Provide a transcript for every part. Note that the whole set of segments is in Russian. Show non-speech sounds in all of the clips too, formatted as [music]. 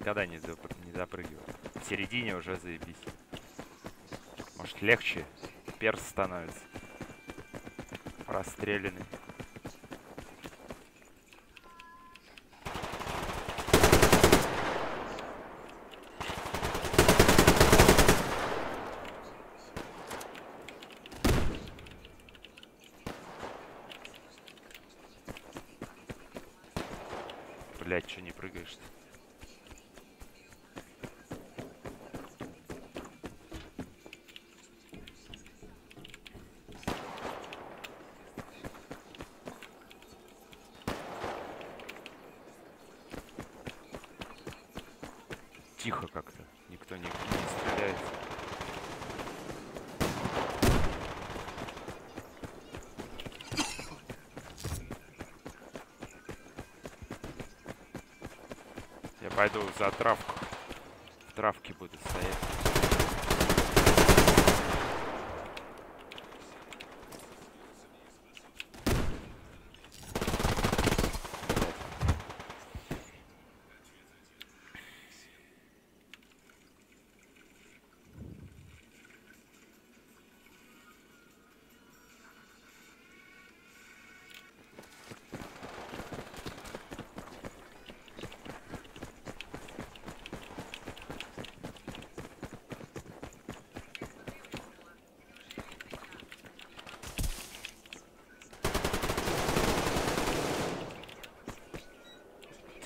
никогда не, зап- не запрыгиваю. В середине уже заебись. Может легче перс становится. Расстрелянный. Блять, что не прыгаешь-то? Тихо как-то. Никто не, не стреляет. Я пойду за травку. В травке буду стоять.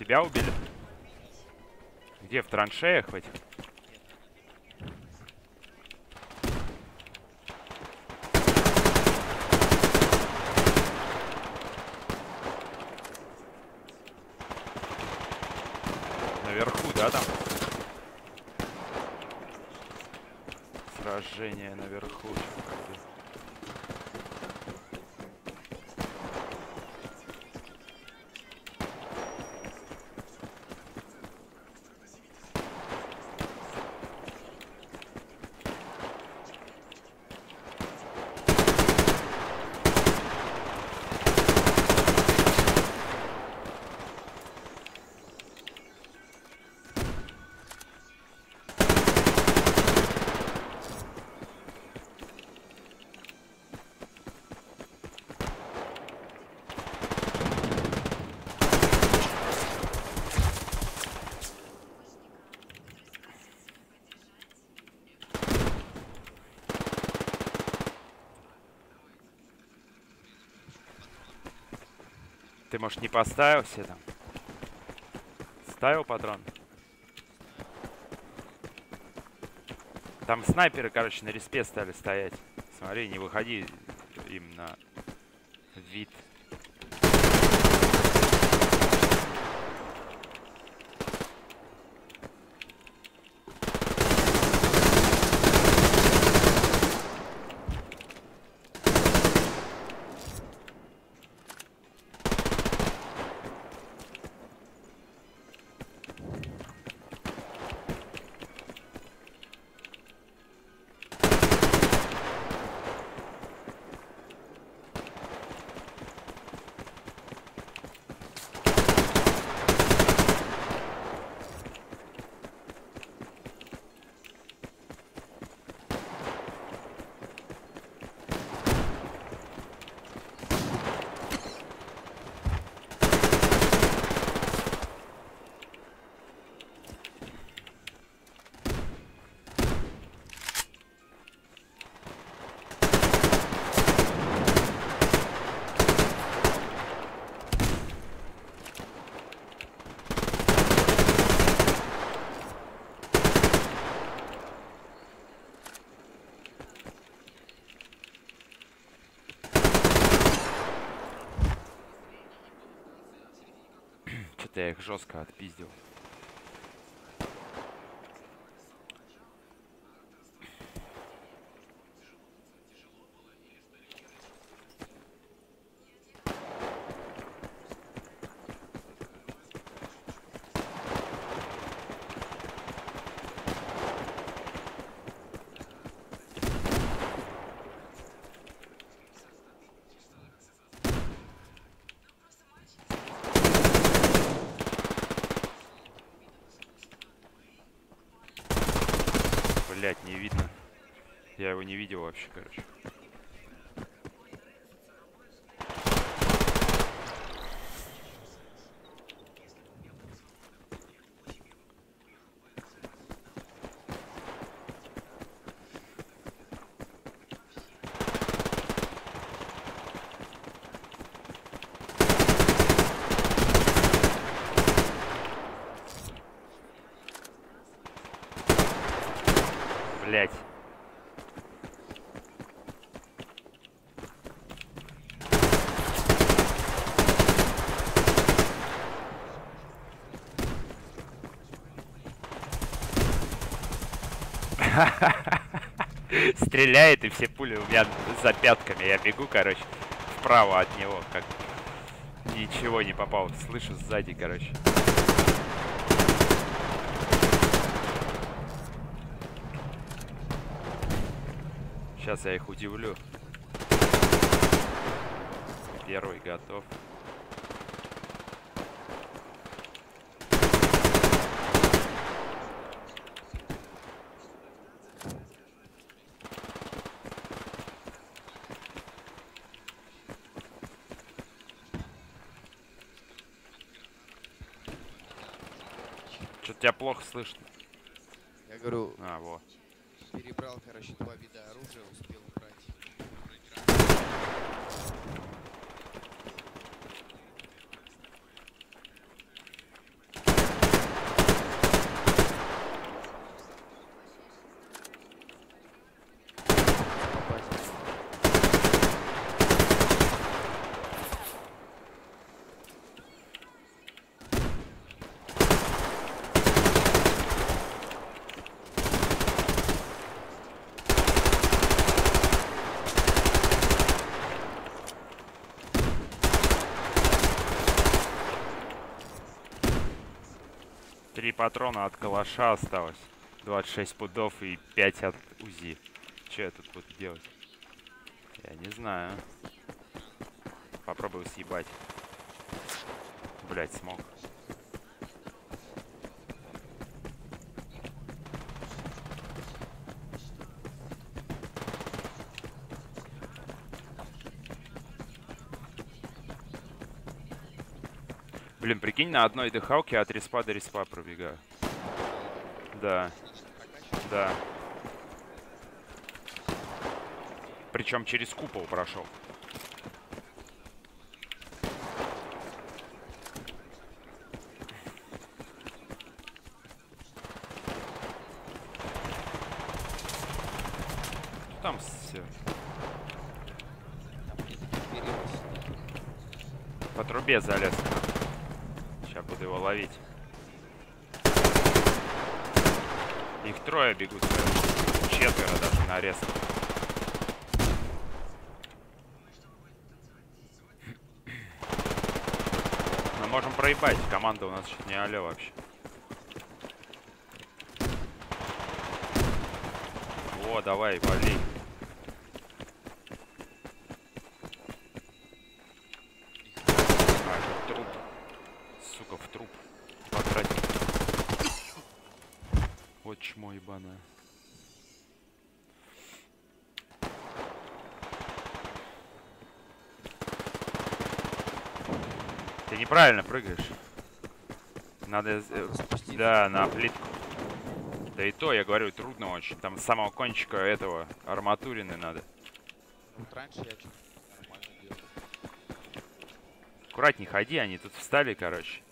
Тебя убили? Где? В траншеях этих? Ты, может, не поставил все там? Ставил патрон? Там снайперы, короче, на респе стали стоять. Смотри, не выходи им на я их жестко отпиздил. Я его не видел вообще, короче. Блять. [laughs] Стреляет, и все пули у меня за пятками. Я бегу, короче, вправо от него, как ничего не попал. Слышу сзади, короче. Сейчас я их удивлю. Первый готов. Тебя плохо слышно. Я говорю, А, вот. перебрал, короче, два вида оружия, успел патрона от калаша осталось. 26 пудов и 5 от УЗИ. Что я тут буду делать? Я не знаю. Попробую съебать. Блять, смог. Блин, прикинь, на одной дыхалке от респа до респа пробегаю. Да, да. Причем через купол прошел. Там все. Там сидит. По трубе залез. Буду его ловить. Их трое бегут. сразу. Четверо даже нарез. Мы можем проебать. Команда у нас чуть не алё вообще. О, давай, вали. А, это труп. Сука, в труп. Потратил. Ебаное. Ты неправильно прыгаешь. Надо... э, Надо спуститься. Да, на плитку. Да и то, я говорю, трудно очень. Там с самого кончика этого арматурины надо. Вот раньше я что-то нормально делал. Аккуратней ходи, они тут встали, короче.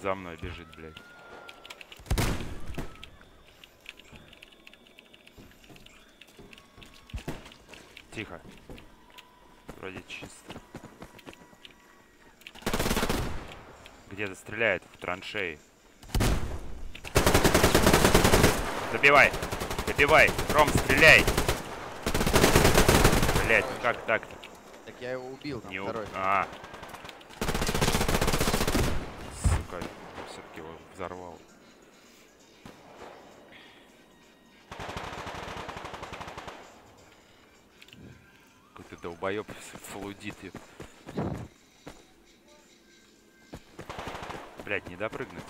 За мной бежит, блядь. Тихо. Вроде чисто. Где-то стреляет в траншеи. Добивай! Добивай! Ром, стреляй! Блять, ну как так-то? Так я его убил, там Не у- второй. А. взорвал. Какой-то долбоеб [laughs] флудит. Блять, не допрыгнуть.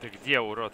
Ты где, урод?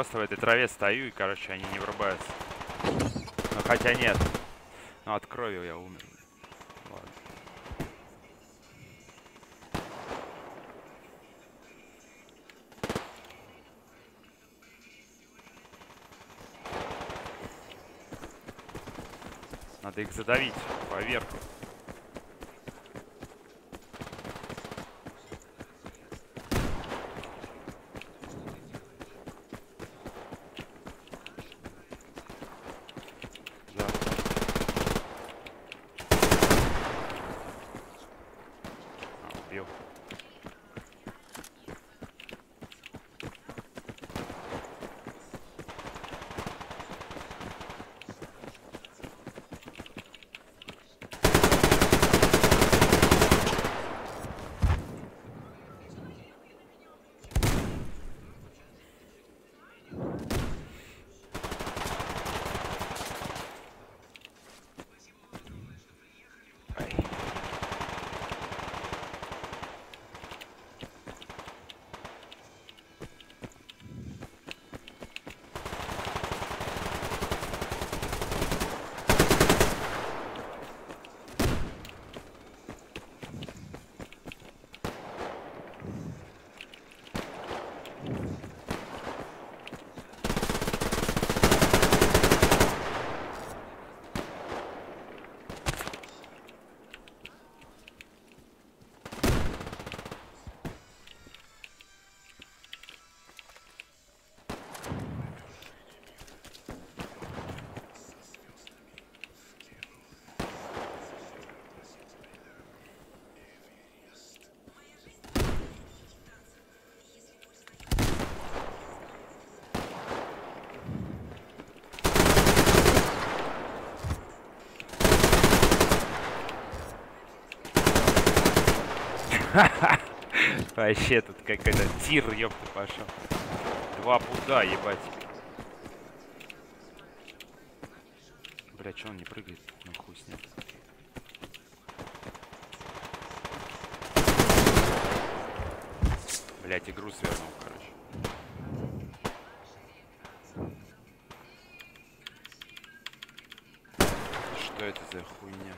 Просто в этой траве стою, и, короче, они не врубаются. Ну, хотя нет. Ну, от крови я умер. Ладно. Надо их задавить поверху. [laughs] Вообще тут какой-то тир, ёпта, пошел. Два пуда, ебать. Бля, чё он не прыгает? Ну хуй с ним. Блять, игру свернул, короче. Что это за хуйня?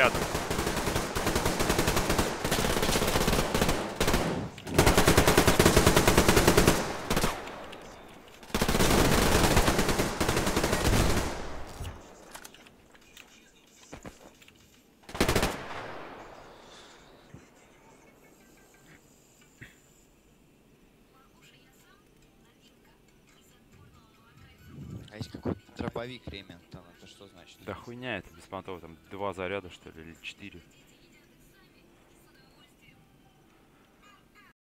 Рядом. А есть какой-то дробовик Ремингтон, это что значит? Да хуйня это беспонтово, там два заряда что ли или четыре.